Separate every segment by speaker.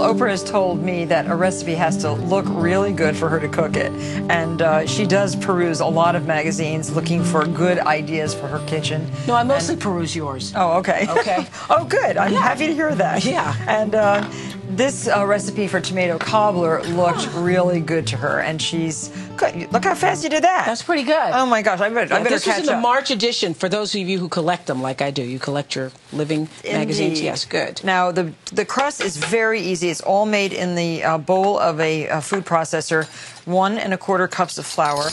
Speaker 1: Oprah has told me that a recipe has to look really good for her to cook it. And uh, she does peruse a lot of magazines looking for good ideas for her kitchen.
Speaker 2: No, I mostly peruse yours.
Speaker 1: Oh, okay.
Speaker 2: Okay.
Speaker 1: oh, good. I'm happy to hear that.
Speaker 2: Yeah.
Speaker 1: And uh, this uh, recipe for tomato cobbler looked really good to her, and she's good. Look how fast you did that.
Speaker 2: That's pretty good.
Speaker 1: Oh my gosh, I better, I
Speaker 2: Yeah,
Speaker 1: better
Speaker 2: this was
Speaker 1: catch
Speaker 2: in the. March edition for those of you who collect them like I do. You collect your living magazines. Yes, good.
Speaker 1: Now the the crust is very easy. It's all made in the uh, bowl of a, uh food processor. One and a quarter cups of flour,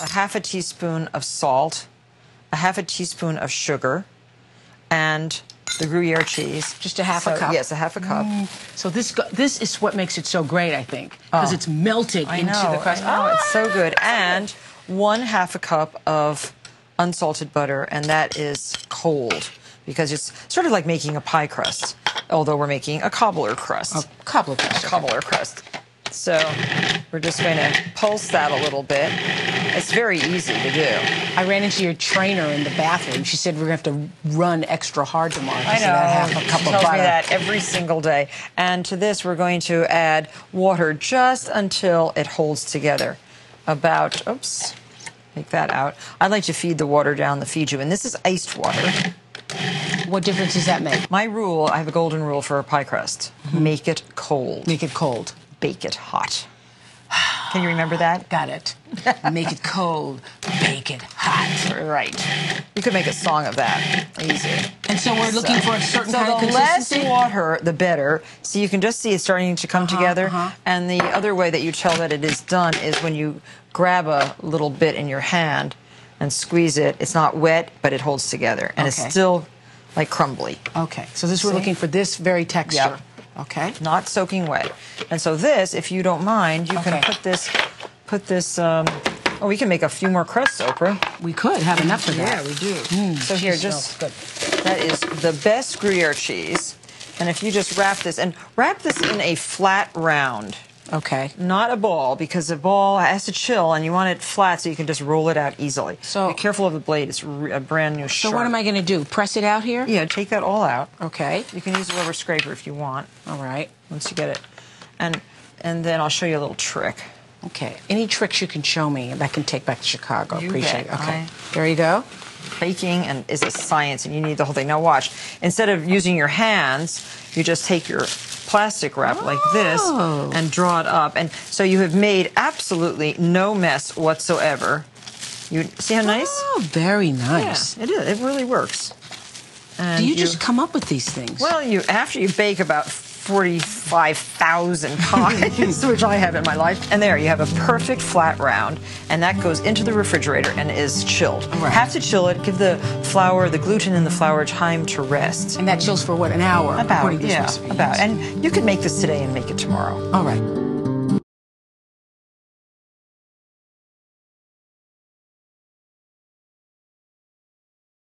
Speaker 1: a half a teaspoon of salt, a half a teaspoon of sugar, and the Gruyere cheese.
Speaker 2: Just a half a cup? Mm.
Speaker 1: Yes, a half a cup.
Speaker 2: So this this is what makes it so great, I think, because
Speaker 1: Oh.
Speaker 2: it's melted
Speaker 1: I
Speaker 2: into
Speaker 1: know,
Speaker 2: the crust.
Speaker 1: Oh,
Speaker 2: Ah!
Speaker 1: it's so good. And one half a cup of unsalted butter, and that is cold because it's sort of like making a pie crust, although we're making a cobbler crust.
Speaker 2: Oh, cobbler crust.
Speaker 1: cobbler crust. So we're just going to pulse that a little bit. It's very easy to do.
Speaker 2: I ran into your trainer in the bathroom. She said we're going to have to run extra hard tomorrow.
Speaker 1: I know.
Speaker 2: that half a cup
Speaker 1: she
Speaker 2: of
Speaker 1: tells
Speaker 2: butter.
Speaker 1: me that every single day. And to this, we're going to add water just until it holds together. About, oops, take that out. I like to feed the water down the Fiji, and this is iced water.
Speaker 2: What difference does that make?
Speaker 1: My rule, I have a golden rule for a pie crust: mm-hmm. make it cold,
Speaker 2: Make it cold.
Speaker 1: Bake it hot. Can you remember that?
Speaker 2: Got it. Make it cold. Bake it hot.
Speaker 1: Right. You could make a song of that. Easy.
Speaker 2: And so we're looking for a certain
Speaker 1: so
Speaker 2: kind of consistency.
Speaker 1: the less water, the better. So you can just see it starting to come together.
Speaker 2: uh-huh.
Speaker 1: And the other way that you tell that it is done is when you grab a little bit in your hand and squeeze it. It's not wet, but it holds together, and
Speaker 2: Okay.
Speaker 1: it's still like crumbly,
Speaker 2: Okay. So this we're looking for this very texture.
Speaker 1: Yep.
Speaker 2: Okay.
Speaker 1: not soaking wet. And so this, if you don't mind, you can put this, put this. Um, oh, we can make a few more crusts, Oprah.
Speaker 2: We could have enough of that.
Speaker 1: Yeah, we do. so here, just that is the best Gruyere cheese. And if you just wrap this and wrap this in a flat round,
Speaker 2: Okay.
Speaker 1: not a ball, because a ball has to chill, and you want it flat so you can just roll it out easily.
Speaker 2: So-
Speaker 1: be careful of the blade; it's a brand new.
Speaker 2: So what am I going to do? Press it out here?
Speaker 1: Yeah, take that all out.
Speaker 2: Okay.
Speaker 1: You can use a rubber scraper if you want.
Speaker 2: All right.
Speaker 1: Once you get it, and and then I'll show you a little trick.
Speaker 2: Okay. Any tricks you can show me that can take back to Chicago?
Speaker 1: You
Speaker 2: Appreciate
Speaker 1: bet.
Speaker 2: it. Okay.
Speaker 1: I-
Speaker 2: There you go.
Speaker 1: Baking and is a science and you need the whole thing. Now watch. Instead of using your hands you just take your plastic wrap like this
Speaker 2: Oh.
Speaker 1: and draw it up. And so you have made absolutely no mess whatsoever. You see how nice?
Speaker 2: Oh, very nice.
Speaker 1: yeah, it is. It really works. And
Speaker 2: Do you, just come up with these things?
Speaker 1: well you after you bake about 45,000 pies, which I have in my life. And there, you have a perfect flat round, and that goes into the refrigerator and is chilled.
Speaker 2: right.
Speaker 1: Have to chill it, give the flour, the gluten in the flour time to rest.
Speaker 2: and that chills for what, an hour?
Speaker 1: About,
Speaker 2: according to this
Speaker 1: yeah, about. And you could make this today and make it tomorrow.
Speaker 2: All right.